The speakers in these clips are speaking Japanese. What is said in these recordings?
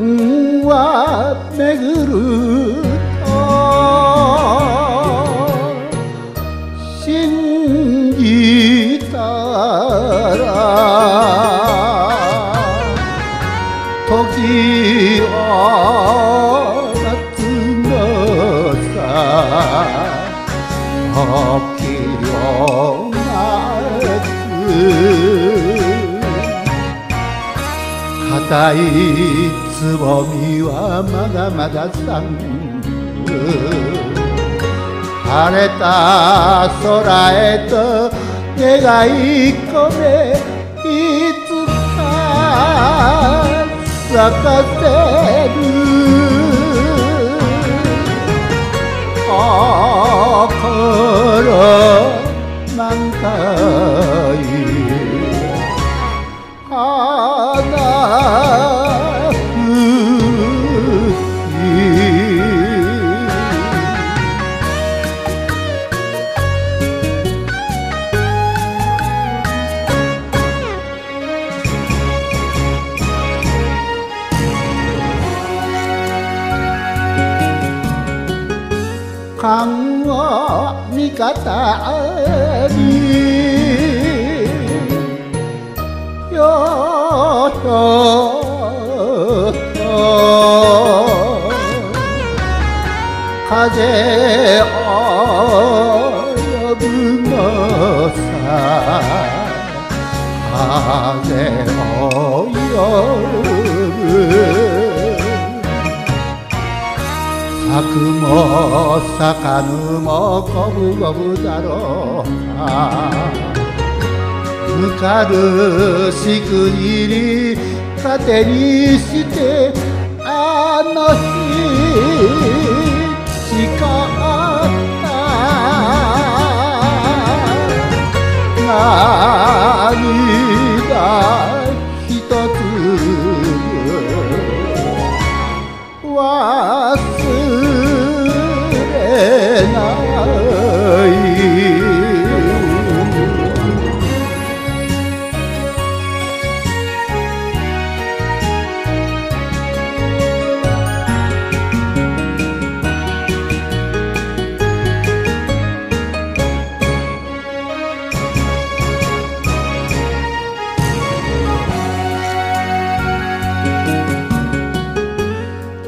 우와내 그릇아 신기 따라. 독이 어났던 것아 없기려 나았으 가다이 つぼみはまだまだ咲く晴れた空へと願い込めいつか咲かせる心満開 강원이 갔다니. 여여. 가재 も咲かぬも五分五分だろう。かぬかるしくじり盾にしてあの日誓った。涙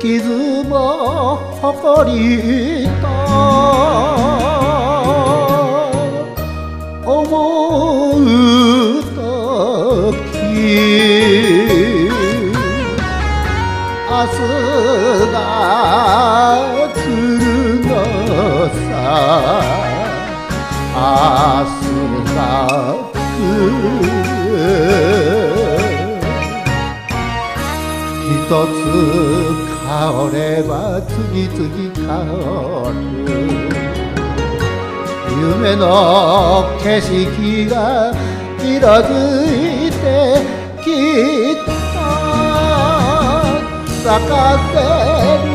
傷も誇りと思うとき明日が来るのさ。明日が来る。一つ香れば次々香る。夢の景色が色づいてきっと咲かせる。